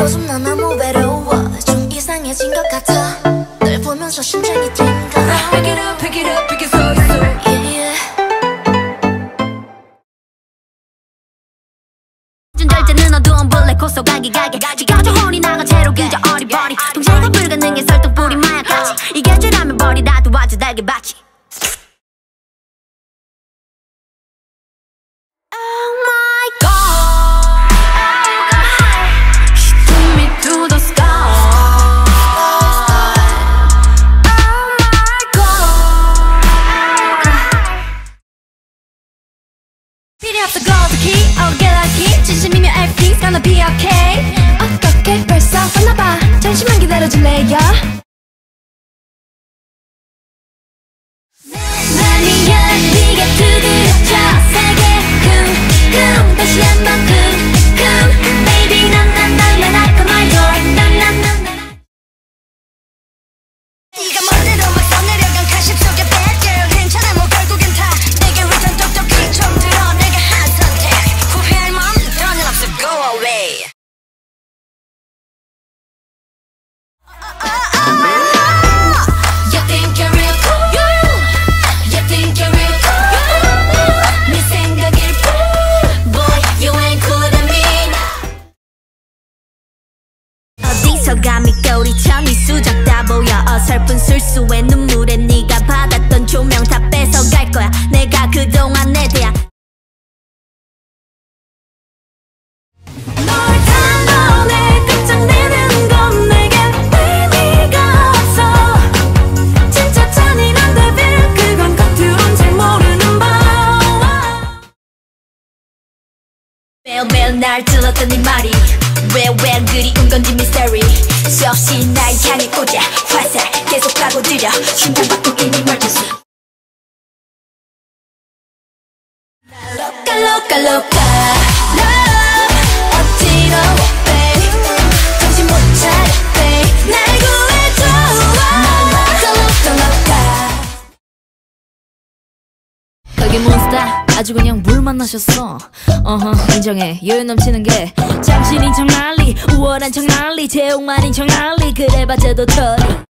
요즘 난 너무 외로워. 좀 이상해진 것 같아. 널 보면서 심장이 띵가 Pick it up, pick it up, pick it so, so. Yeah, yeah. 절제는 어두운 블랙 코스 가기 가게. 지가 좀 혼이 나가 채로 그저 어리버리 동체가 불가능해 설탕 뿌린 마약같이. 이게 죄라면 버리라 도와줘 달걀밭이 날 찔렀던 네 말이. 왜왜 그리운 건지 미스터리 수없이 날 향해 꽂아 화살 계속 파고들여. 충고받고 이미 로까 로까 아주 그냥 물 만나셨어. 어허 인정해. 여유 넘치는 게 잠실인 척 난리 우월한 척 난리 제옥만인 척 난리. 그래봤자 도털이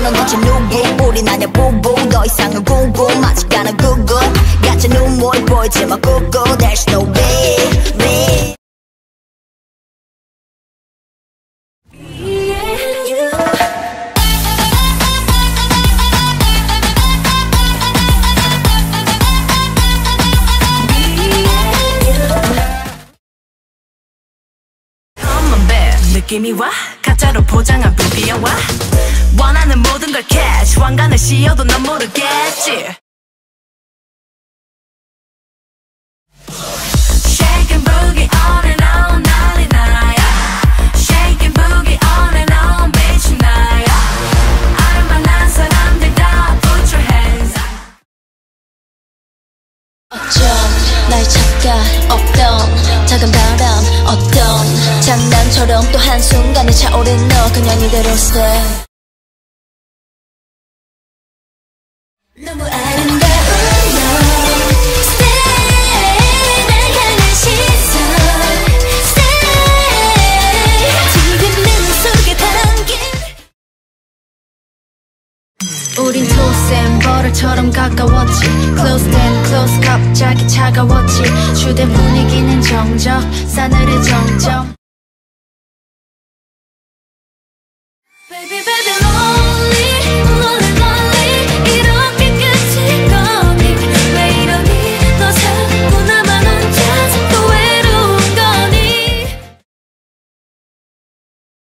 야넌 대체 누구 우린 아냐 부부 더 이상은 궁금하지 않아 구구 가짜 눈물 보이지만 구구 There's no way, way Come on babe 느낌이 와 가짜로 포장한 비비어와 원하는 모든 걸 catch 왕관을 씌워도 넌 모르겠지 날 잠깐 없던 작은 바람 어떤 장난처럼 또 한순간에 차오른 너 그냥 이대로 stay 우린 토센버를처럼 가까웠지. Close then close 갑자기 차가웠지. 주된 분위기는 정적 싸늘해 정적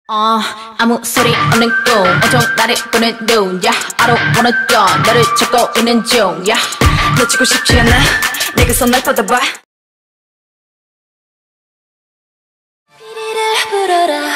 어 아무 소리 없는 꿈 온통 나를 보는 눈야 I don't 너를 찾고 있는 중야. 놓치고 싶지 않아. 내게서 날 받아봐. 피리를 불어라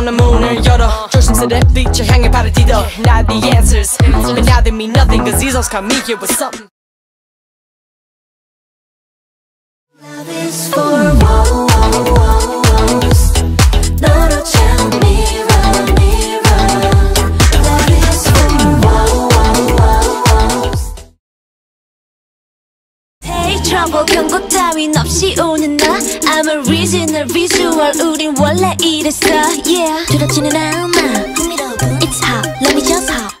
눈앞에 비오는 문을 열어 조심스레 빛을 향해 발을 디뎌 Not the answers But now they mean nothing Cause these hoes come me here with something Love is for trouble 경고 따윈 없이 오는 나 I'm a original visual 우린 원래 이랬어 Yeah 두렵지는 않아 It's hot let me just hop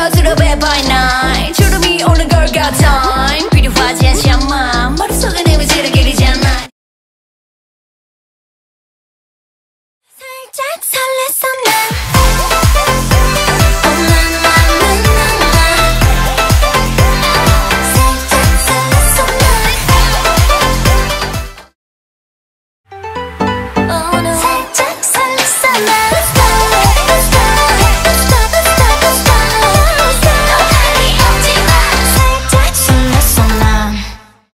To the bed by nine True to me, only girl got time.